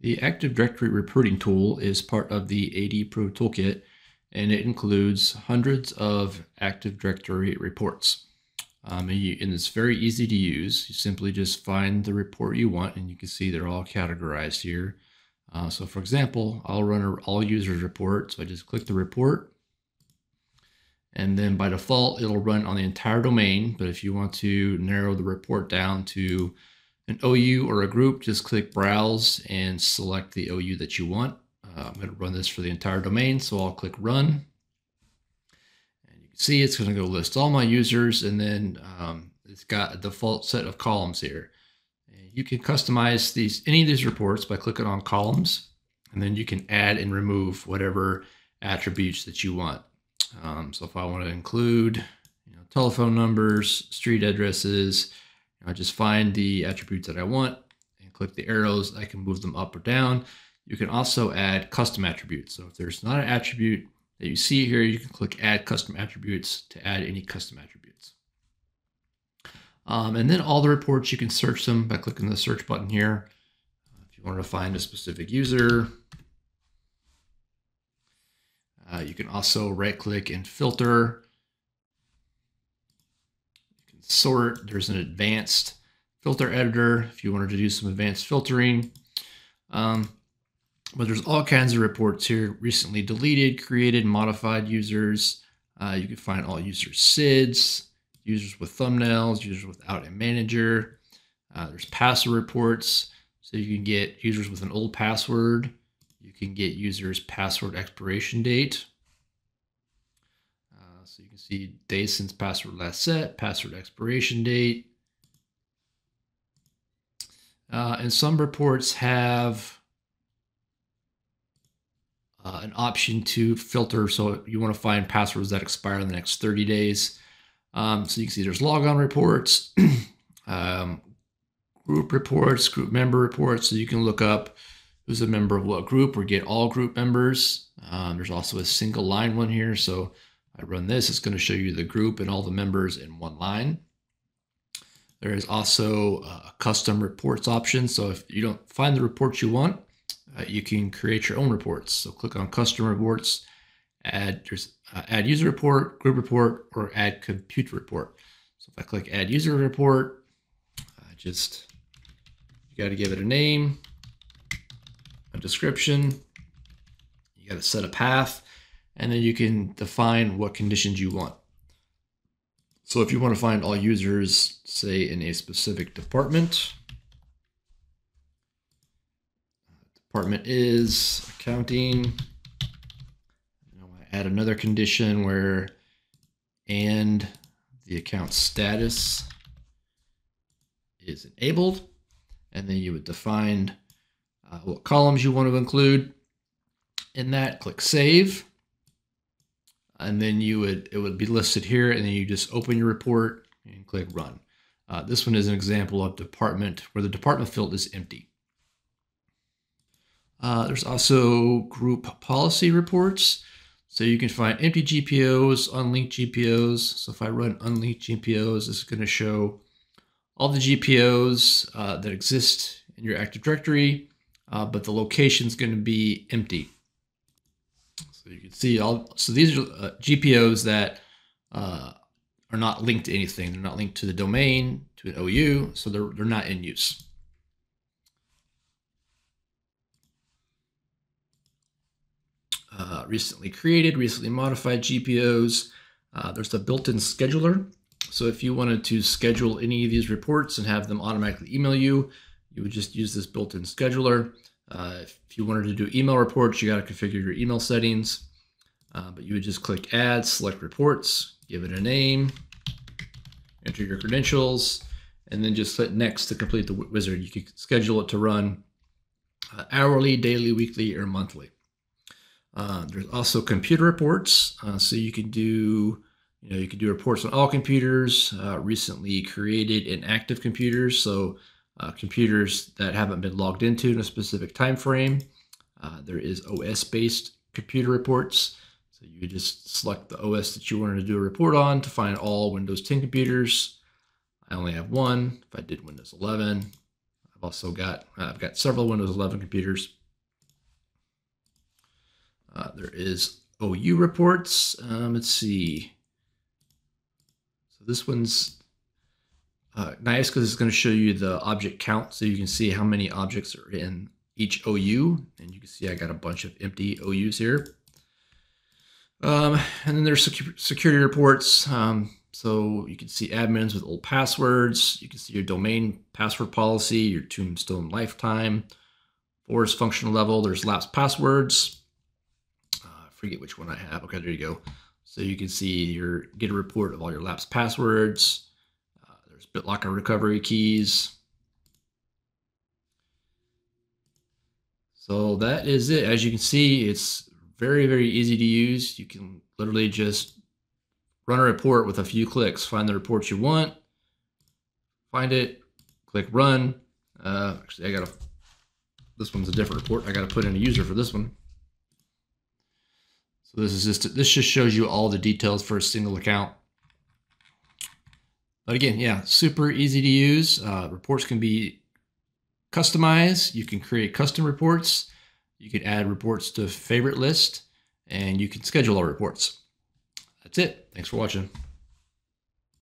The Active Directory reporting tool is part of the AD Pro Toolkit, and it includes hundreds of Active Directory reports. Um, and, you, and, it's very easy to use. You simply just find the report you want, and you can see they're all categorized here. Uh, so for example, I'll run an all users report. So I just click the report, and then by default, it'll run on the entire domain. But if you want to narrow the report down to an OU or a group, just click Browse and select the OU that you want. Uh, I'm going to run this for the entire domain, so I'll click Run. And you can see it's going to go list all my users, and then um, it's got a default set of columns here. And you can customize these any of these reports by clicking on Columns, and then you can add and remove whatever attributes that you want. Um, so if I want to include you know, telephone numbers, street addresses, I just find the attributes that I want and click the arrows. I can move them up or down. You can also add custom attributes. So if there's not an attribute that you see here, you can click add custom attributes to add any custom attributes. Um, and then all the reports, you can search them by clicking the search button here. If you want to find a specific user, uh, you can also right click and filter sort. There's an advanced filter editor if you wanted to do some advanced filtering. Um, but there's all kinds of reports here. Recently deleted, created, modified users. Uh, you can find all user SIDs, users with thumbnails, users without a manager. Uh, there's password reports. So you can get users with an old password. You can get users password expiration date. So you can see days since password last set, password expiration date. Uh, and some reports have uh, an option to filter. So you want to find passwords that expire in the next 30 days. Um, so you can see there's logon reports, um, group reports, group member reports. So you can look up who's a member of what group or get all group members. Um, there's also a single line one here. So I run this, it's going to show you the group and all the members in one line. There is also a custom reports option. So if you don't find the reports you want, uh, you can create your own reports. So click on custom reports, add, uh, add user report, group report, or add compute report. So if I click add user report, I just, you got to give it a name, a description, you got to set a path, and then you can define what conditions you want. So if you want to find all users, say in a specific department, department is accounting. I want to add another condition where and the account status is enabled. And then you would define uh, what columns you want to include in that. Click Save and then you would it would be listed here and then you just open your report and click run. Uh, this one is an example of department where the department field is empty. Uh, there's also group policy reports. So you can find empty GPOs, unlinked GPOs. So if I run unlinked GPOs, this is going to show all the GPOs uh, that exist in your Active Directory, uh, but the location is going to be empty. So you can see all, so these are uh, GPOs that uh, are not linked to anything. They're not linked to the domain, to an OU, so they're, they're not in use. Uh, recently created, recently modified GPOs. Uh, there's a built-in scheduler. So if you wanted to schedule any of these reports and have them automatically email you, you would just use this built-in scheduler. Uh, if you wanted to do email reports, you got to configure your email settings. Uh, but you would just click Add, select Reports, give it a name, enter your credentials, and then just click Next to complete the wizard. You can schedule it to run uh, hourly, daily, weekly, or monthly. Uh, there's also computer reports, uh, so you can do you know you can do reports on all computers, uh, recently created and active computers. So uh, computers that haven't been logged into in a specific time frame. Uh, there is OS-based computer reports. So you just select the OS that you wanted to do a report on to find all Windows 10 computers. I only have one. If I did Windows 11, I've also got uh, I've got several Windows 11 computers. Uh, there is OU reports. Um, let's see. So this one's uh, nice because it's going to show you the object count, so you can see how many objects are in each OU, and you can see I got a bunch of empty OUs here. Um, and then there's secu security reports. Um, so you can see admins with old passwords. You can see your domain password policy, your tombstone lifetime, forest functional level. There's LAPS passwords. Uh, I forget which one I have. Okay, there you go. So you can see your get a report of all your LAPS passwords. There's BitLocker recovery keys. So that is it. As you can see, it's very, very easy to use. You can literally just run a report with a few clicks. Find the report you want, find it, click run. Uh, actually, I got to, this one's a different report. I got to put in a user for this one. So this is just, this just shows you all the details for a single account. But again, yeah, super easy to use. Uh, reports can be customized. You can create custom reports. You can add reports to favorite list and you can schedule our reports. That's it. Thanks for watching.